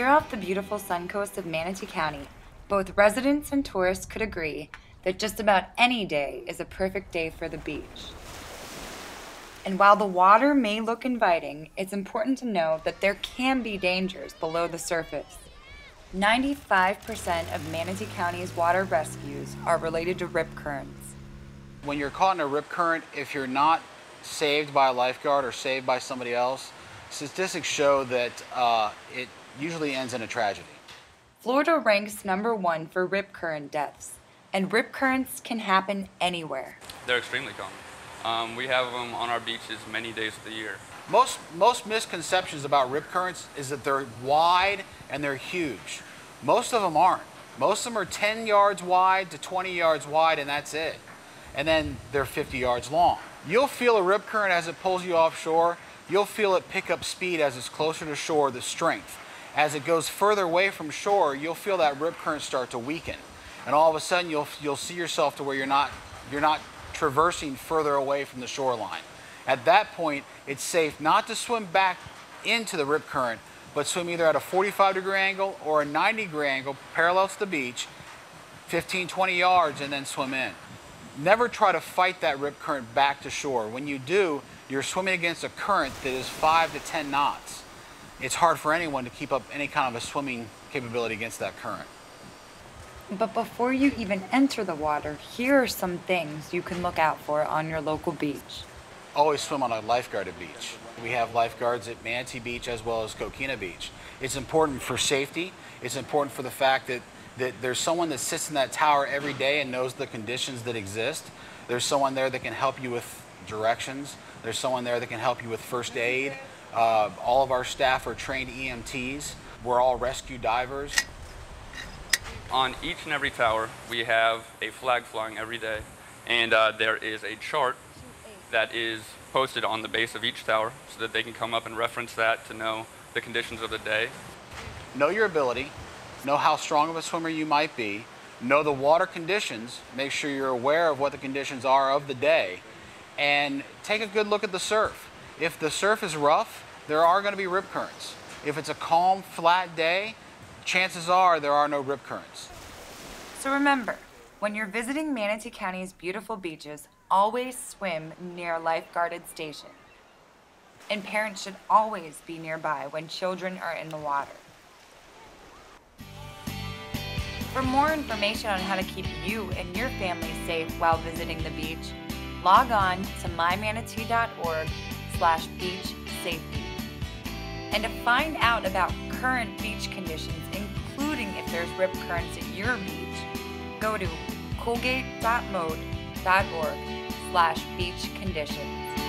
Here off the beautiful sun coast of Manatee County, both residents and tourists could agree that just about any day is a perfect day for the beach. And while the water may look inviting, it's important to know that there can be dangers below the surface. 95% of Manatee County's water rescues are related to rip currents. When you're caught in a rip current, if you're not saved by a lifeguard or saved by somebody else, statistics show that uh, it usually ends in a tragedy. Florida ranks number one for rip current deaths, and rip currents can happen anywhere. They're extremely common. Um, we have them on our beaches many days of the year. Most, most misconceptions about rip currents is that they're wide and they're huge. Most of them aren't. Most of them are 10 yards wide to 20 yards wide and that's it. And then they're 50 yards long. You'll feel a rip current as it pulls you offshore. You'll feel it pick up speed as it's closer to shore, the strength. As it goes further away from shore, you'll feel that rip current start to weaken. And all of a sudden you'll, you'll see yourself to where you're not, you're not traversing further away from the shoreline. At that point, it's safe not to swim back into the rip current, but swim either at a 45 degree angle or a 90 degree angle parallel to the beach, 15, 20 yards, and then swim in. Never try to fight that rip current back to shore. When you do, you're swimming against a current that is 5 to 10 knots. It's hard for anyone to keep up any kind of a swimming capability against that current. But before you even enter the water, here are some things you can look out for on your local beach. Always swim on a lifeguarded beach. We have lifeguards at Manatee Beach as well as Coquina Beach. It's important for safety. It's important for the fact that, that there's someone that sits in that tower every day and knows the conditions that exist. There's someone there that can help you with directions. There's someone there that can help you with first aid. Uh, all of our staff are trained EMTs. We're all rescue divers. On each and every tower, we have a flag flying every day, and uh, there is a chart that is posted on the base of each tower so that they can come up and reference that to know the conditions of the day. Know your ability, know how strong of a swimmer you might be, know the water conditions, make sure you're aware of what the conditions are of the day, and take a good look at the surf. If the surf is rough, there are going to be rip currents. If it's a calm, flat day, chances are there are no rip currents. So remember, when you're visiting Manatee County's beautiful beaches, always swim near a lifeguarded station. And parents should always be nearby when children are in the water. For more information on how to keep you and your family safe while visiting the beach, log on to mymanatee.org slash beach safety. And to find out about current beach conditions, including if there's rip currents at your beach, go to coolgate.mote.org slash beach conditions.